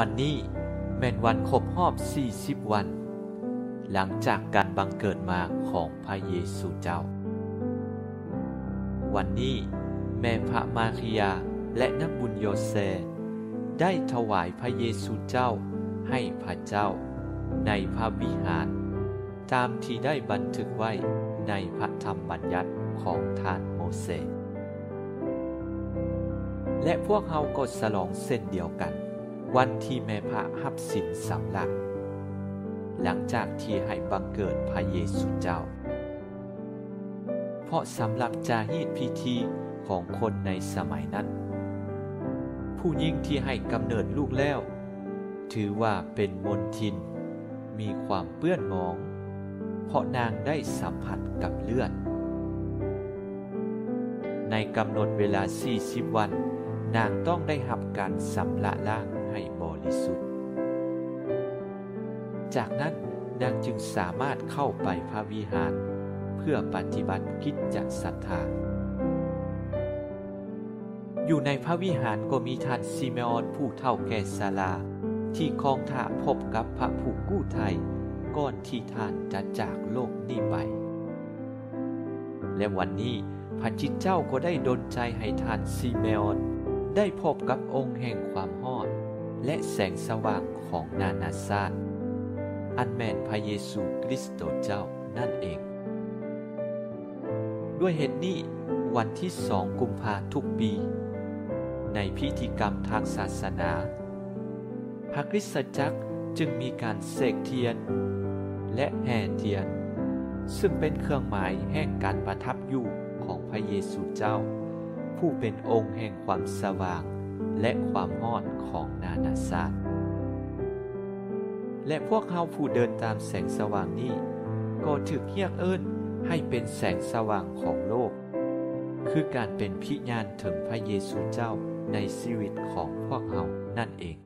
วันนี้แม่นวันครบรอบ40 วัน หลังจากการบังเกิดมาของพระเยซูเจ้า วันนี้แม่พระมาคิยาและนักบุญโยเซ ได้ถวายพระเยซูเจ้าให้พระเจ้า ในพระวิหาร ตามที่ได้บันทึกไว้ในพระธรรมบัญญัติของท่านโมเสสและพวกเฮาก็สลองเส้นเดียวกัน วันที่แม่พระหับสินสำลัก หลังจากที่ให้บังเกิดพระเยซูเจ้า เพราะสำหรับจาฮีตพิธีของคนในสมัยนั้น ผู้ยิ่งที่ให้กำเนิดลูกแล้ว ถือว่าเป็นมนทิน มีความเปื้อนมอง เพราะนางได้สัมผัสกับเลือด ในกำหนดเวลา 40 วัน นางต้องได้หับการสำละล่าง ให้บริสุทธิ์ จากนั้นนางจึงสามารถเข้าไปพระวิหาร เพื่อปฏิบัติกิจจศรัทธา อยู่ในพระวิหารก็มีท่านซิเมออนผู้เท่าแก่ศาลา ที่คองถาพบกับพระผู้กู้ไทย ก่อนที่ท่านจะจากโลกนี้ไป และวันนี้พระจิตเจ้าก็ได้ดลใจให้ท่านซิเมออนได้พบกับองค์แห่งความหอด และแสงสว่างของนานาชาติอันแมนพระเยซูคริสต์เจ้านั่นเอง ด้วยเหตุนี้วันที่สองกุมภาทุกปี ในพิธีกรรมทางศาสนา พระคริสตจักรจึงมีการเสกเทียน และแห่เทียน ซึ่งเป็นเครื่องหมายแห่งการประทับอยู่ของพระเยซูเจ้า ผู้เป็นองค์แห่งความสว่าง และความหอดของนานาชาติ และพวกเฮาผู้เดินตามแสงสว่างนี้ ก็ถึกเรียกเอิ้นให้เป็นแสงสว่างของโลก คือการเป็นพิญญาณถึงพระเยซูเจ้าในชีวิตของพวกเฮานั่นเอง